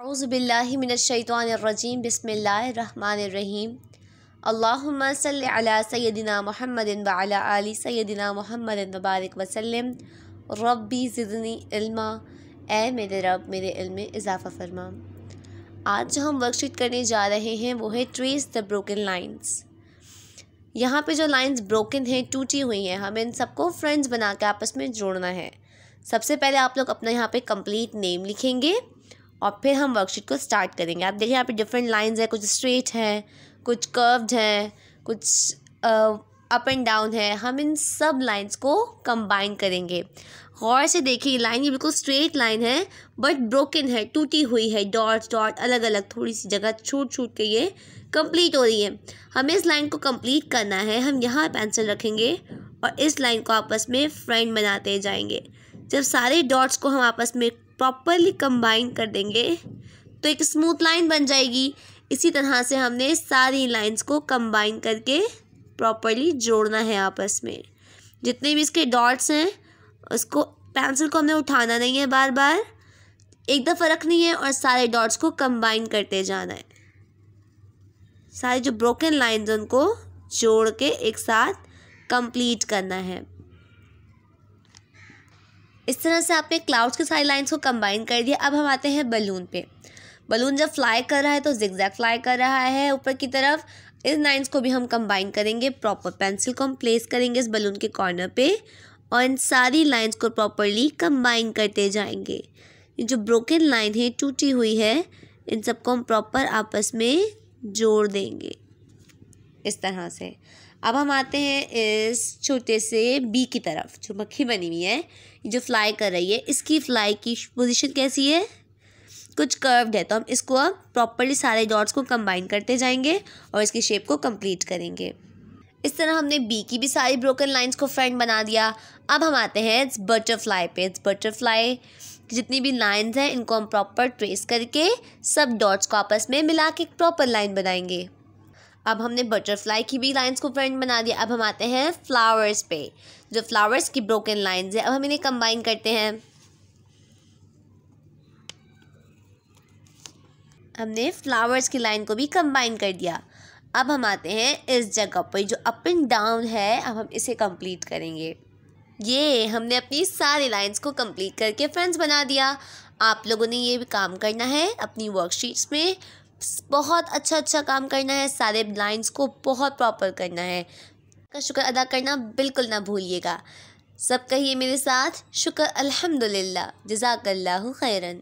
अज़बिल्लिमिनशैतवानरजीम बसमीम अल्लाहुम्मा सल्लि अला सय्यदिना मुहम्मदिन व अला आलि सय्यदिना वबारक वसल्लम रब्बी ज़िदनी इल्मा ए मेरे रब मेरे इल्म में इजाफ़ा फरमा आज जो हम वर्कशीट करने जा रहे हैं, वो है ट्रेस द ब्रोकन लाइन्स यहाँ पे जो लाइंस ब्रोकन हैं, टूटी हुई हैं, हमें इन सबको फ्रेंड्स बना के आपस में जोड़ना है। सबसे पहले आप लोग अपना यहाँ पे कंप्लीट नेम लिखेंगे। और फिर हम वर्कशीट को स्टार्ट करेंगे। आप देखिए यहाँ पे डिफरेंट लाइंस है, कुछ स्ट्रेट हैं, कुछ कर्व्ड हैं, कुछ अप एंड डाउन है। हम इन सब लाइंस को कंबाइन करेंगे। गौर से देखिए लाइन ये बिल्कुल स्ट्रेट लाइन है बट ब्रोकन है, टूटी हुई है। डॉट डॉट अलग अलग थोड़ी सी जगह छूट छूट के ये कंप्लीट हो रही है। हमें इस लाइन को कंप्लीट करना है। हम यहाँ पेंसिल रखेंगे और इस लाइन को आपस में फ्रेंड बनाते जाएँगे। जब सारे डॉट्स को हम आपस में प्रॉपरली कंबाइन कर देंगे तो एक स्मूथ लाइन बन जाएगी। इसी तरह से हमने सारी लाइंस को कंबाइन करके प्रॉपरली जोड़ना है आपस में। जितने भी इसके डॉट्स हैं, उसको पेंसिल को हमने उठाना नहीं है बार बार एक दफ़ा रखनी है और सारे डॉट्स को कंबाइन करते जाना है। सारे जो ब्रोकन लाइंस उनको जोड़ के एक साथ कंप्लीट करना है। इस तरह से आपने क्लाउड्स के सारी लाइन्स को कंबाइन कर दिया। अब हम आते हैं बलून पे। बलून जब फ्लाई कर रहा है तो जिगजैग फ्लाई कर रहा है। ऊपर की तरफ़ इस लाइन्स को भी हम कंबाइन करेंगे। प्रॉपर पेंसिल को हम प्लेस करेंगे इस बलून के कॉर्नर पे और इन सारी लाइन्स को प्रॉपरली कंबाइन करते जाएँगे। ये जो ब्रोकन लाइन है टूटी हुई है, इन सबको हम प्रॉपर आपस में जोड़ देंगे। इस तरह से। अब हम आते हैं इस छोटे से बी की तरफ़, जो मक्खी बनी हुई है, जो फ्लाई कर रही है। इसकी फ्लाई की पोजीशन कैसी है? कुछ कर्व्ड है तो हम इसको अब प्रॉपरली सारे डॉट्स को कंबाइन करते जाएँगे और इसकी शेप को कंप्लीट करेंगे। इस तरह हमने बी की भी सारी ब्रोकन लाइंस को फ्रेंड बना दिया। अब हम आते हैं इस बटरफ्लाई पे। इस बटरफ्लाई जितनी भी लाइंस हैं, इनको हम प्रॉपर ट्रेस करके सब डॉट्स को आपस में मिला के एक प्रॉपर लाइन बनाएँगे। अब हमने बटरफ्लाई की भी लाइंस को फ्रेंड बना दिया। अब हम आते हैं फ्लावर्स पे, जो फ्लावर्स की ब्रोकन लाइंस है। अब हम इन्हें कंबाइन करते हैं। हमने फ्लावर्स की लाइन को भी कंबाइन कर दिया। अब हम आते हैं इस जगह पर जो अप एंड डाउन है। अब हम इसे कंप्लीट करेंगे। ये, हमने अपनी सारी लाइंस को कंप्लीट करके फ्रेंड्स बना दिया। आप लोगों ने ये भी काम करना है अपनी वर्कशीट्स में। बहुत अच्छा अच्छा काम करना है, सारे लाइंस को बहुत प्रॉपर करना है। का शुक्र अदा करना बिल्कुल ना भूलिएगा। सब कहिए मेरे साथ, शुक्र अल्हम्दुलिल्लाह, जजाकल्लाहु खैरन।